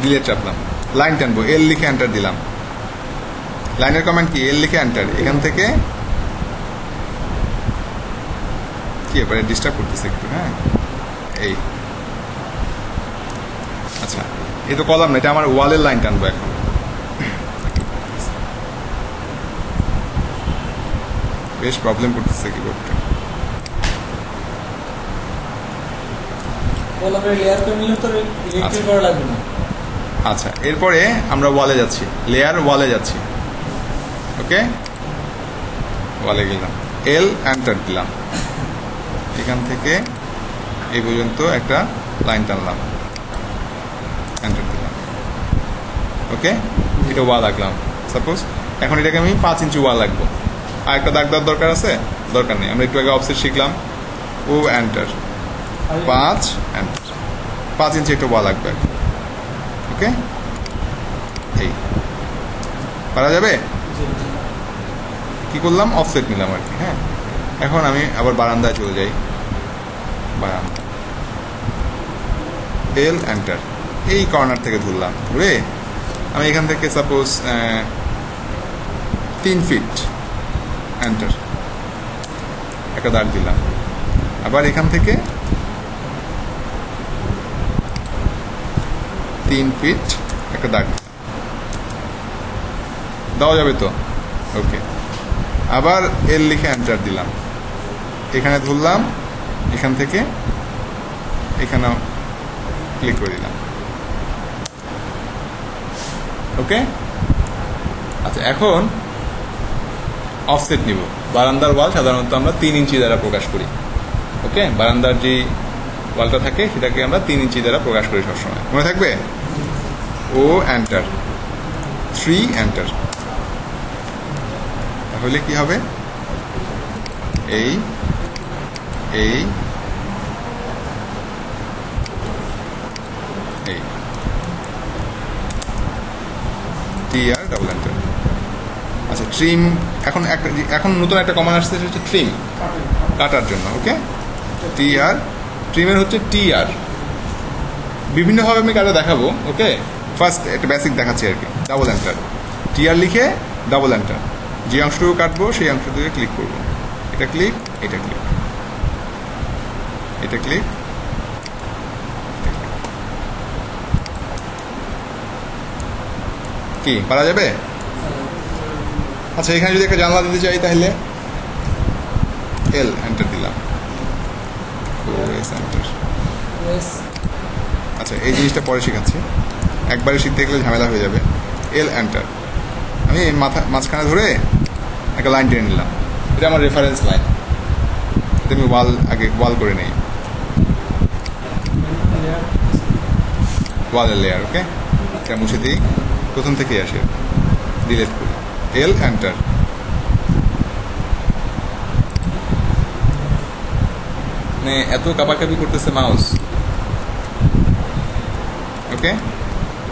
ডিলেট চাপলাম। লাইন টানবো এল লিখে এন্টার দিলাম। লাইনের কমেন্ট কি? এল লিখে এন্টার এখান থেকে কি এবারে ডিস্টার্ব করতেছে একটু হ্যাঁ? এই। আচ্ছা এই তো কলাম না এটা আমার ওয়ালের লাইন টানবো এখন। বেশ প্রবলেম করতেছে কিবোর্ডটা
কলামের লেয়ার করে নিলে তো
আচ্ছা।
ইলেকট্রিক করা লাগবে না।
আচ্ছা এরপরে আমরা ওয়ালে যাচ্ছি। লেয়ার ওয়ালে যাচ্ছি। ওকে ওয়ালে গেলাম। এল এন্টার দিলাম। এখান থেকে এই পর্যন্ত একটা লাইন টানলাম। এন্টার দিলাম। ওকে এটা ওয়াল আঁকলাম। সাপোজ এখন এটাকে আমি পাঁচ ইঞ্চি ওয়াল আঁকবো। আর একটা দাগ দেওয়ার দরকার আছে? দরকার নেই। আমরা একটু আগে অফসেট শিখলাম। ও এন্টার
আর।
পাঁচ এন্টার পাঁচ ইঞ্চি একটা ওয়াল আঁকবে ওকে এই পারা যাবে। কি করলাম অফসেট নিলাম আর কি হ্যাঁ এখন আমি আবার বারান্দায় চলে যাই বারান্দা এল এন্টার এই কর্নার থেকে ধরলাম ধরে আমি এখান থেকে সাপোজ তিন ফিট এন্টার একটা দাগ দিলাম আবার এখান থেকে তিন ফিট একটা দাগ। দেওয়া যাবে তো? ওকে আবার এল লিখে এন্টার দিলাম। এখানে ধরলাম, এখান থেকে এখানেও ক্লিক করে দিলাম। ওকে আচ্ছা এখন অফসেট নিব। বারান্দার ওয়াল সাধারণত আমরা তিন ইঞ্চি দ্বারা প্রকাশ করি। ওকে বারান্দার যে ওয়ালটা থাকে, সেটাকে আমরা তিন ইঞ্চি দ্বারা প্রকাশ করি সবসময়। মনে থাকবে? O enter. Three enter. তাহলে কি হবে? এই এই এই। টি আর ডাবল এন্টার আচ্ছা ট্রিম এখন একটা, এখন নতুন একটা কমান আসছে, সেটা হচ্ছে ট্রিম কাটার জন্য ওকে টি আর ট্রিমের হচ্ছে টি আর বিভিন্নভাবে আমি কাটা দেখাবো ওকে ফার্স্ট একটা বেসিক দেখাচ্ছি আর কি ডাবল এন্টার টি আর লিখে ডাবল এন্টার যে অংশটুকু কাটবো, সেই অংশটুকু ক্লিক করব। এটা ক্লিক এটা ক্লিক এটা ক্লিক কি, পারা যাবে? আচ্ছা এখানে যদি একটা জানলা দিতে চাই তাহলে এল এন্টার দিলাম। আচ্ছা এই জিনিসটা পরে শেখাচ্ছি। একবারে শিখতে গেলে ঝামেলা হয়ে যাবে। এল এন্টার আমি মাথা মাঝখানে ধরে একটা লাইন টেনে নিলাম। এটা আমার রেফারেন্স লাইন আমি ওয়াল আগে ওয়াল করে নেই। ওয়ালের লেয়ার ওকে এটা মুছে দিই। প্রথম থেকেই আসে। ডিলেট করি। এল এন্টার মানে এত কাবাকাবি করতেছে মাউস ওকে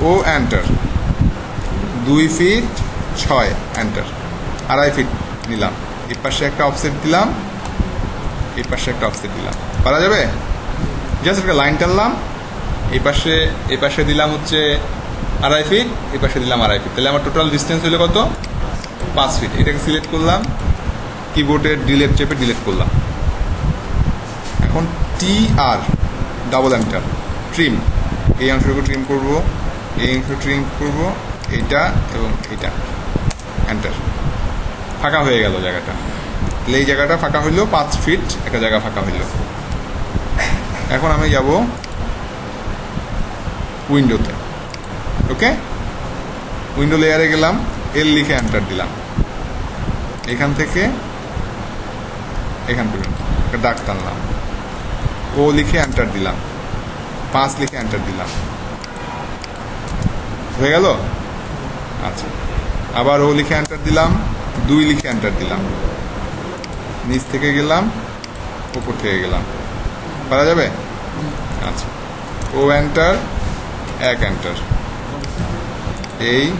ও এন্টার দুই ফিট ছয় এন্টার আড়াই ফিট নিলাম। এই পাশে একটা অফসেট দিলাম। এই পাশে একটা অফসেট দিলাম। পারা যাবে? জাস্ট একটা লাইন টানলাম। এই পাশে এই পাশে দিলাম হচ্ছে আড়াই ফিট এই পাশে দিলাম আড়াই ফিট তাহলে আমার টোটাল ডিস্টেন্স হলো কত? পাঁচ ফিট এটাকে সিলেক্ট করলাম। কিবোর্ডের ডিলেট চেপে ডিলেট করলাম। T R double enter trim এই অংশটুকু ট্রিম করব, এই অংশ ট্রিম করব, এইটা এবং এইটা। এন্টার ফাঁকা হয়ে গেল জায়গাটা। তাহলে এই জায়গাটা ফাঁকা হইল, পাঁচ ফিট একটা জায়গা ফাঁকা হইল। এখন আমি যাব উইন্ডোতে ওকে উইন্ডো লেয়ারে গেলাম এল লিখে এন্টার দিলাম। এখান থেকে এখান পর্যন্ত দাগ টানলাম। ও লিখে এন্টার দিলাম। পাঁচ লিখে এন্টার দিলাম। হয়ে গেল? আচ্ছা। আবার ও লিখে এন্টার দিলাম, দুই লিখে এন্টার দিলাম। নিচ থেকে গেলাম, উপর থেকে গেলাম। পারা যাবে? আচ্ছা। ও এন্টার এক এন্টার এই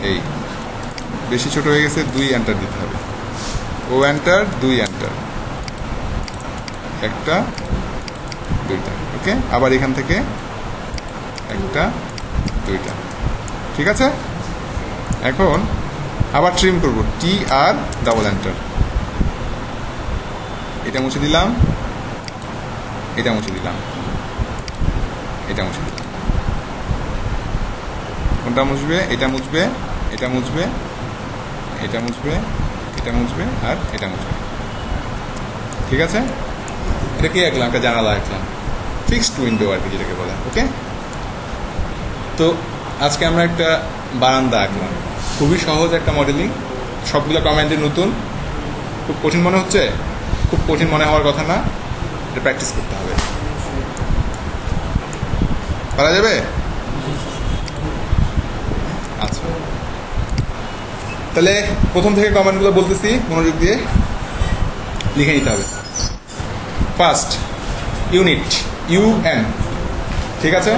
এই। বেশি ছোট হয়ে গেছে, দুই এন্টার দিতে হবে। ও এন্টার দুই এন্টার একটা, দুইটা ওকে আবার এখান থেকে একটা, দুইটা, ঠিক আছে? এখন আবার ট্রিম করব টি আর ডাবল এন্টার এটা মুছে দিলাম, এটা মুছে দিলাম, এটা মুছে দিলাম। কোনটা মুছবে? এটা মুছবে এটা মুছবে এটা মুছবে এটা মুছবে, আর এটা মুছবে। ঠিক আছে? এটা কি আঁকলাম একটা জানালা আঁকলাম ফিক্সড উইন্ডো আর কি যেটাকে বলে ওকে তো আজকে আমরা একটা বারান্দা আঁকলাম। খুবই সহজ একটা মডেলিং সবগুলো কমেন্টে নতুন। খুব কঠিন মনে হচ্ছে? খুব কঠিন মনে হওয়ার কথা না। এটা প্র্যাকটিস করতে হবে। পারা যাবে? আচ্ছা। তাহলে প্রথম থেকে কমেন্টগুলো বলতেছি, মনোযোগ দিয়ে লিখে নিতে হবে। ফার্স্ট ইউনিট ইউ এন ঠিক আছে?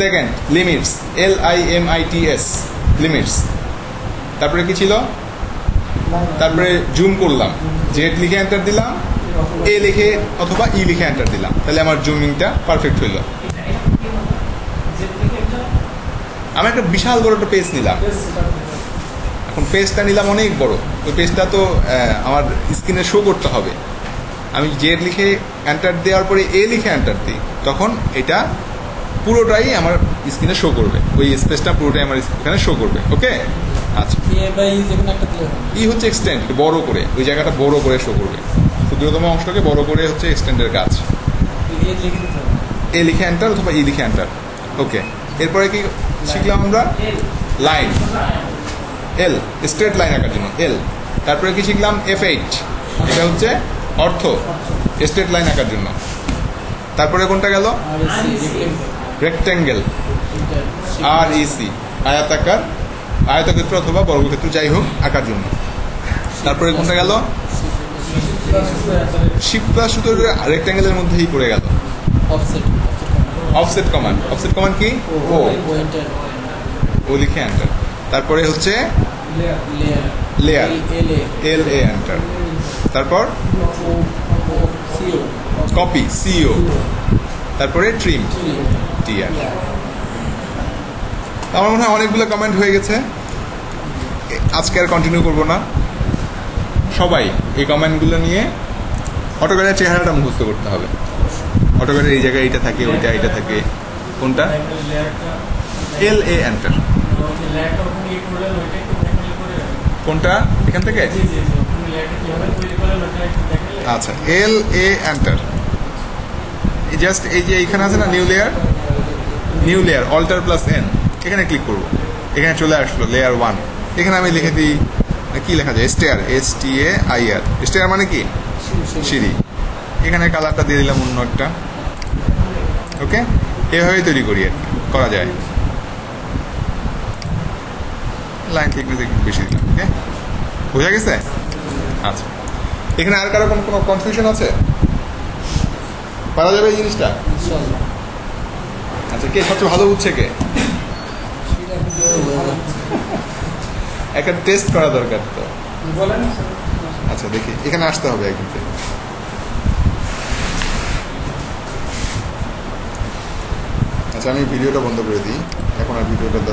Second limits L I M I T S limits তারপরে কি ছিল? তারপরে জুম করলাম। জেড লিখে এন্টার দিলাম এ লিখে অথবা ই লিখে এন্টার দিলাম। তাহলে আমার জুমিংটা পারফেক্ট হইল। আমি একটা বিশাল বড় একটা পেজ নিলাম। এখন পেজটা নিলাম অনেক বড়। ওই পেজটা তো আমার স্ক্রিনে শো করতে হবে। আমি জেড লিখে অ্যান্টার দেওয়ার পরে এ লিখে অ্যান্টার দিই তখন এটা পুরোটাই আমার স্ক্রিনে শো করবে। ওই স্পেসটা পুরোটাই আমার এখানে শো করবে ওকে আচ্ছা।
ই
হচ্ছে এক্সটেন্ড বড় করে ওই জায়গাটা বড় করে শো করবে। ক্ষুদ্রতম অংশটাকে বড় করে হচ্ছে এক্সটেন্ডের কাজ।
এ লিখে
অ্যান্টার অথবা ই লিখে এন্টার ওকে এরপরে কি শিখলাম আমরা? লাইন এল স্ট্রেট লাইন আঁকার জন্য এল তারপরে কি শিখলাম? এফ এইচ এটা হচ্ছে অর্থ? স্ট্রেট লাইন আঁকার জন্য। তারপরে কোনটা গেল? রেক্ট্যাঙ্গেল আর ইসি আয়াতাকার আয়তক্ষেত্র অথবা বর্গক্ষেত্র যাই হোক আঁকার জন্য। তারপরে কোনটা গেল? শিপ্রা সুতোর রেক্ট্যাঙ্গেলের মধ্যেই পড়ে গেল।
Offset
offset command offset command কি? ও ও লিখে এন্টার তারপরে হচ্ছে?
Layer
layer L A
enter তারপর? কপি সিও তারপরে ট্রিম টি আর আমার মনে হয় অনেকগুলো কমেন্ট হয়ে গেছে। আজকে আর কন্টিনিউ করব না। সবাই এই কমেন্টগুলো নিয়ে অটোগ্রাফের চেহারাটা মুখস্থ করতে হবে। অটোগ্রাফের এই জায়গায় এইটা থাকে, ওইটা, এইটা থাকে। কোনটা? এল এ এন্টার কোনটা? এখান থেকে? আচ্ছা এল এ এন্টার জাস্ট এই যে এইখানে আছে না new layer new layer alt plus N এখানে ক্লিক করব। এখানে চলে আসলো লেয়ার ওয়ান এখানে আমি লিখে দিই কি লেখা যায়? Stair S T A I R stair মানে কি? সিঁড়ি। এখানে কালারটা দিয়ে দিলাম অন্য একটা। ওকে এভাবেই তৈরি করি আর করা যায়। লাইন একটু বেশি দিলাম ওকে বোঝা গেছে? আচ্ছা। এখানে আর কারও কোনো কোনো কনফিউশন আছে? পারা যাবে এই জিনিসটা? আচ্ছা কে সবচেয়ে ভালো বুঝছে কে? একটা টেস্ট করা দরকার তো। আচ্ছা দেখি, এখানে আসতে হবে একদিন। আচ্ছা আমি ভিডিওটা বন্ধ করে দিই। এখন আর ভিডিওটা দরকার